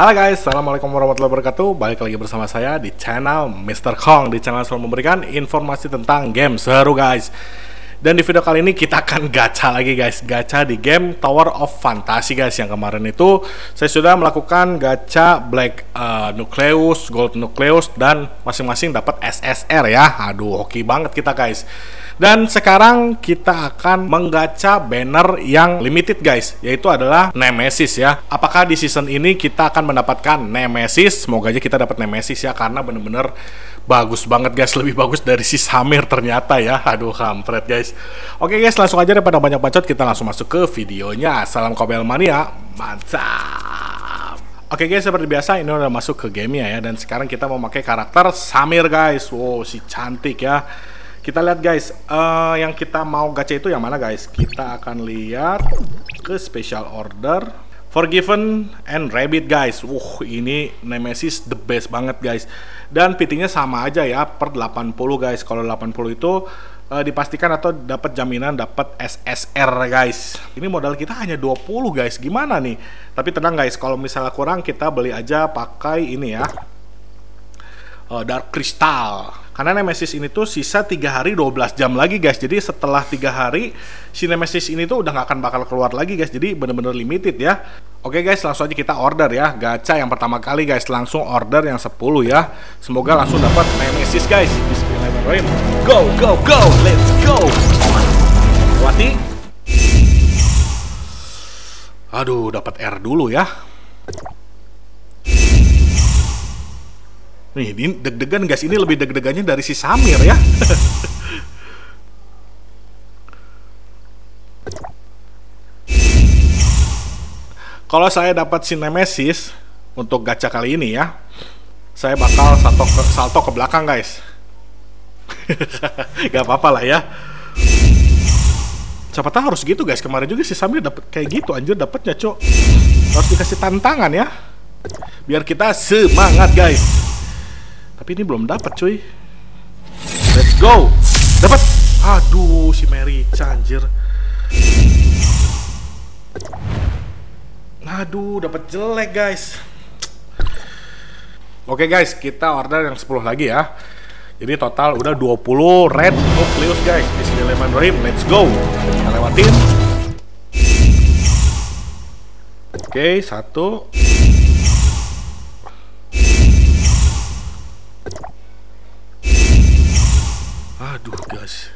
Halo guys, Assalamualaikum warahmatullahi wabarakatuh Balik lagi bersama saya di channel Mr. Kong Di channel selalu memberikan informasi tentang game seru guys Dan di video kali ini kita akan gacha lagi guys Gacha di game Tower of Fantasy guys Yang kemarin itu saya sudah melakukan gacha Black uh, Nucleus, Gold Nucleus Dan masing-masing dapat SSR ya Aduh hoki banget kita guys dan sekarang kita akan menggacha banner yang limited guys, yaitu adalah Nemesis ya. Apakah di season ini kita akan mendapatkan Nemesis? Semoga aja kita dapat Nemesis ya, karena bener-bener bagus banget guys, lebih bagus dari si Samir ternyata ya. Aduh kampret guys. Oke guys, langsung aja daripada banyak bacot, kita langsung masuk ke videonya. Salam Kobel Mania, mantap. Oke guys, seperti biasa ini udah masuk ke gamenya ya Dan sekarang kita mau pakai karakter Samir guys Wow, si cantik ya kita lihat guys, uh, yang kita mau gacha itu yang mana guys? Kita akan lihat ke special order. Forgiven and Rabbit guys. Wuh, ini Nemesis the best banget guys. Dan fittingnya sama aja ya per 80 guys. Kalau 80 itu uh, dipastikan atau dapat jaminan dapat SSR guys. Ini modal kita hanya 20 guys. Gimana nih? Tapi tenang guys, kalau misalnya kurang kita beli aja pakai ini ya. Uh, Dark Crystal karena Nemesis ini tuh sisa 3 hari 12 jam lagi guys. Jadi setelah 3 hari si Nemesis ini tuh udah nggak akan bakal keluar lagi guys. Jadi bener-bener limited ya. Oke guys, langsung aja kita order ya. Gacha yang pertama kali guys, langsung order yang 10 ya. Semoga langsung dapat Nemesis guys. Bismillahirrahmanirrahim. Go go go, let's go. Wati. Aduh, dapat R dulu ya. Nih, ini deg-degan guys. Ini lebih deg-degannya dari si Samir ya. Kalau saya dapat si Nemesis untuk gacha kali ini ya, saya bakal salto ke, salto ke belakang guys. Gak apa-apa lah ya. Siapa tahu harus gitu guys. Kemarin juga si Samir dapat kayak gitu anjir dapatnya, Cok. Harus dikasih tantangan ya. Biar kita semangat guys. Tapi ini belum dapat cuy. Let's go. Dapat. Aduh, si Mary anjir. Aduh, dapat jelek guys. Oke guys, kita order yang 10 lagi ya. Jadi total udah 20 red nucleus guys. Bismillahirrahmanirrahim. Let's go. Kita lewatin. Oke, satu. Guys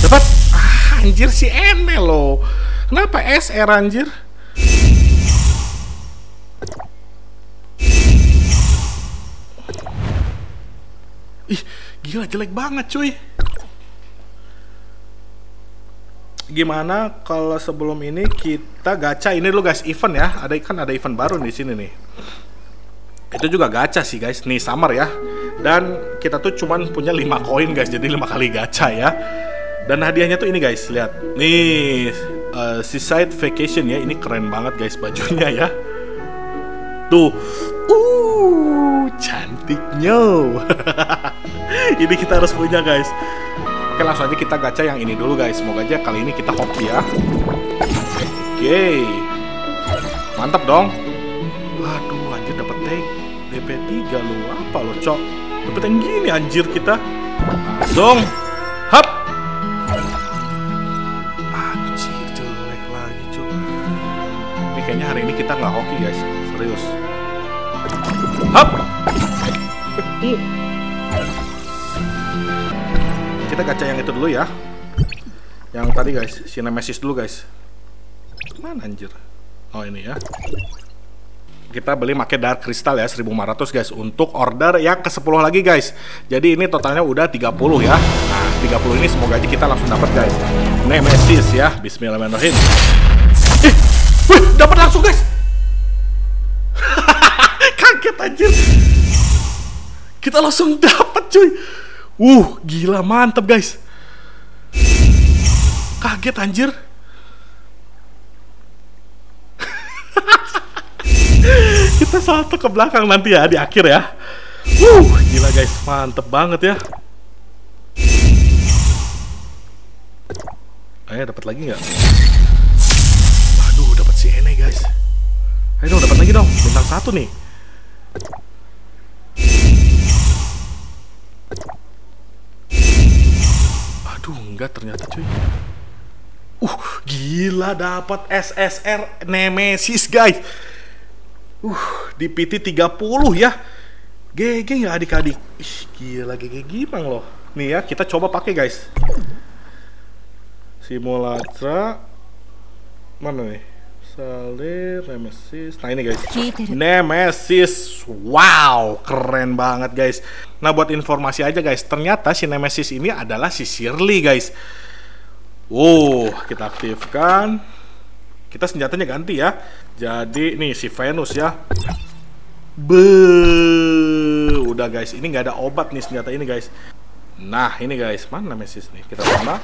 Dapat? Ah, Anjir si Ene loh Kenapa SR anjir? Ih gila jelek banget cuy. Gimana kalau sebelum ini kita gacha? Ini dulu guys event ya. Ada kan ada event baru di sini nih. Itu juga gacha sih guys. Nih summer ya dan kita tuh cuman punya 5 koin guys. Jadi lima kali gacha ya. Dan hadiahnya tuh ini guys. Lihat. Nih uh, seaside vacation ya. Ini keren banget guys bajunya ya. Tuh. Uh cantiknya ini kita harus punya guys. Oke langsung aja kita gacha yang ini dulu guys. Semoga aja kali ini kita hoki ya. Oke. Mantap dong. Aduh anjir dapet tag DP3 lu apa lo cok Yang gini anjir kita. Langsung. Hap. Anjir jelek lagi cuy. Ini kayaknya hari ini kita nggak hoki guys. Serius. Hap. Kita gacha yang itu dulu ya. Yang tadi guys, si Nemesis dulu guys. Mana anjir? Oh ini ya kita beli pakai dark crystal ya 1500 guys. Untuk order yang ke 10 lagi guys. Jadi ini totalnya udah 30 ya. Nah 30 ini semoga aja kita langsung dapat guys. Nemesis ya Bismillahirrahmanirrahim. Eh wih dapat langsung guys. Kaget anjir. Kita langsung dapat cuy. Uh gila mantep guys. Kaget anjir kita salto ke belakang nanti ya di akhir ya. Wuh, gila guys, mantep banget ya. Ayo dapat lagi nggak? Aduh, dapat si Ene guys. Ayo dong dapat lagi dong bintang satu nih. Aduh enggak ternyata cuy. Uh gila dapat SSR Nemesis guys. Uh di PT 30 ya. GG ya adik-adik. Ih gila GG gimana loh. Nih ya kita coba pakai guys. Simulatra mana nih? Salir Nemesis. Nah ini guys. Nemesis. Wow, keren banget guys. Nah buat informasi aja guys, ternyata si Nemesis ini adalah si Shirley guys. Oh, kita aktifkan. Kita senjatanya ganti ya. Jadi nih si Venus ya. Be, udah guys. Ini nggak ada obat nih senjata ini guys. Nah ini guys, mana Nemesis nih? Kita tambah.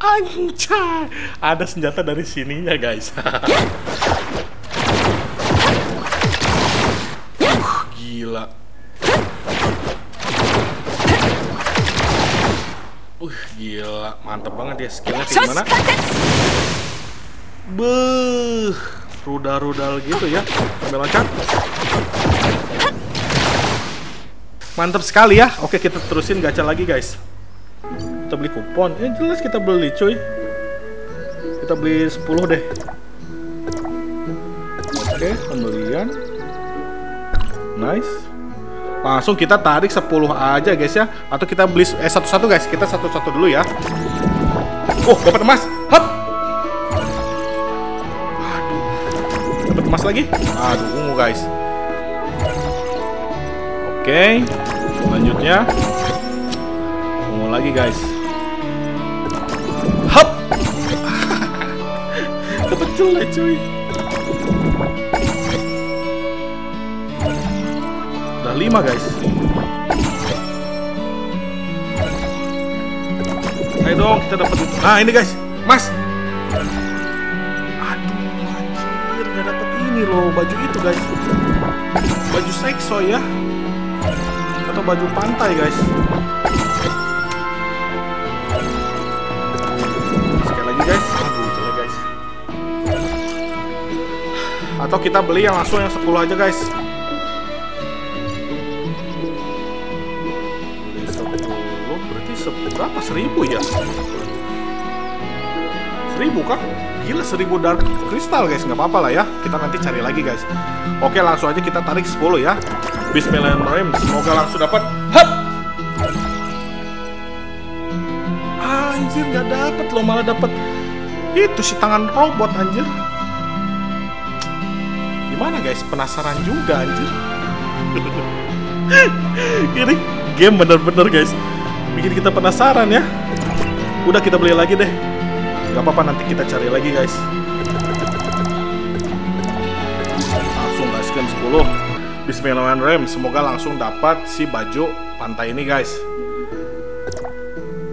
Anjay, ada senjata dari sininya guys. uh, gila. Uh, gila, mantep banget ya skillnya gimana? Beuh, rudal-rudal gitu ya, sambil loncat. Mantap sekali ya. Oke, kita terusin gacha lagi guys. Kita beli kupon. Ya jelas kita beli cuy. Kita beli 10 deh. Oke pembelian. Nice. Langsung kita tarik 10 aja guys ya. Atau kita beli eh satu-satu guys. Kita satu-satu dulu ya. Oh dapat emas. Hop emas lagi? Aduh ungu guys. Oke selanjutnya. Ungu lagi guys. Jelek cuy. Udah lima guys. Ayo dong kita dapat itu nah ini guys. Mas ini loh baju itu guys baju sekso ya atau baju pantai guys sekali lagi guys atau kita beli yang langsung yang 10 aja guys beli 10 berarti berapa? 1000 ya? 1000 kah? Gila 1000 dark crystal guys nggak apa-apa lah ya kita nanti cari lagi guys oke langsung aja kita tarik 10 ya Bismillahirrahmanirrahim semoga langsung dapat Hap! anjir nggak dapet loh malah dapet itu si tangan robot anjir gimana guys? Penasaran juga anjir. Ini game bener-bener guys. Bikin kita penasaran ya. Udah kita beli lagi deh. Gak apa-apa nanti kita cari lagi guys. Langsung gaskan 10. Bismillahirrahmanirrahim. Semoga langsung dapat si baju pantai ini guys.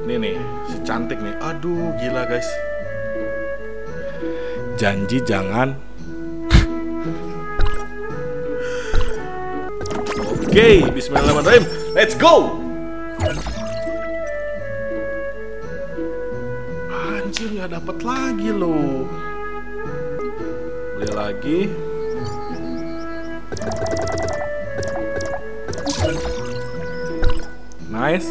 Ini nih, si cantik nih. Aduh, gila guys. Janji jangan okay, bismillahirrahmanirrahim. Let's go! Nggak dapat lagi loh. Beli lagi. Nice.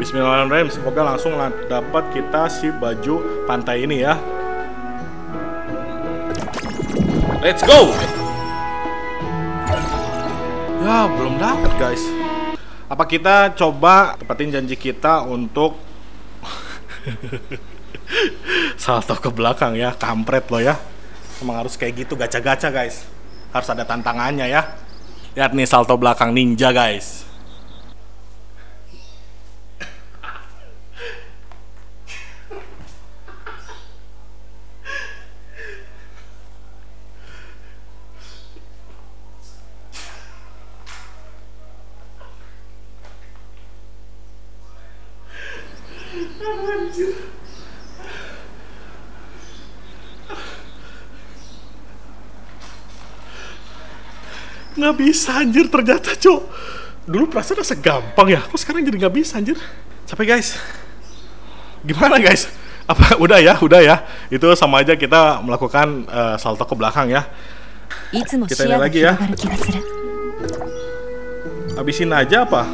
Bismillahirrahmanirrahim. Semoga langsung dapat kita si baju pantai ini ya. Let's go! Ya, belum dapat, guys. Apa kita coba tepatin janji kita untuk salto ke belakang ya, kampret lo ya. Emang harus kayak gitu gacha-gacha, guys. Harus ada tantangannya ya. Lihat nih salto belakang ninja, guys. Anjir. nggak bisa anjir ternyata cok. Dulu perasaan rasa gampang ya kok sekarang jadi nggak bisa anjir? Sampai guys. Gimana guys? Apa udah ya udah ya. Itu sama aja kita melakukan uh, salto ke belakang ya. Kita ini lagi ya. habisin aja apa?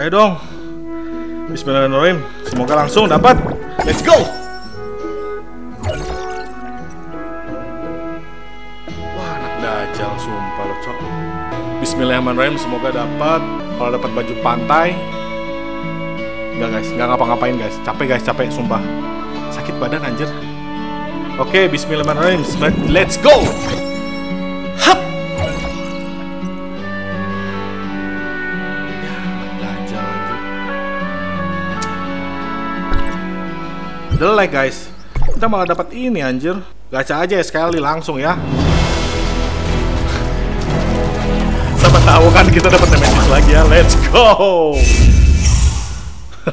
Ayo dong. Bismillahirrahmanirrahim. Semoga langsung dapat. Let's go. Dajal sumpah lo, Cok. Bismillahirrahmanirrahim. Semoga dapat. Kalau dapat baju pantai. Enggak, guys. Enggak ngapa-ngapain, guys. Capek, guys. Capek, sumpah. Sakit badan anjir. Oke, bismillahirrahmanirrahim. Let's go. Hap. Ya. Jelek guys. Kita malah dapat ini anjir. Gacha aja ya sekali langsung ya. Tahu kan kita dapat nemesis lagi ya. Let's go.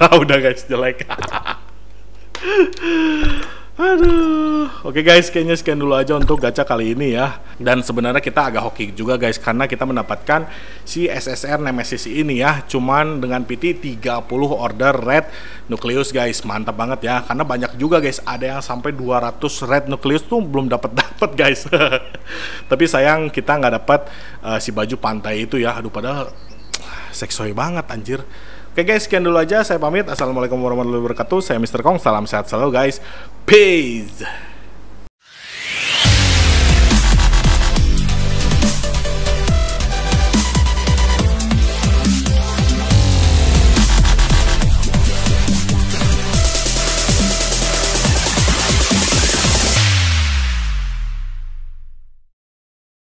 Udah guys, jelek. Aduh. Oke guys, kayaknya sekian dulu aja untuk gacha kali ini ya. Dan sebenarnya kita agak hoki juga guys karena kita mendapatkan si SSR Nemesis ini ya. Cuman dengan PT 30 order red nucleus guys. Mantap banget ya. Karena banyak juga guys, ada yang sampai 200 red nucleus tuh belum dapat dapat guys. Tapi sayang kita nggak dapat uh, si baju pantai itu ya. Aduh padahal seksoy banget anjir. Oke guys, sekian dulu aja. Saya pamit. Assalamualaikum warahmatullahi wabarakatuh. Saya Mr. Kong. Salam sehat selalu guys. Peace.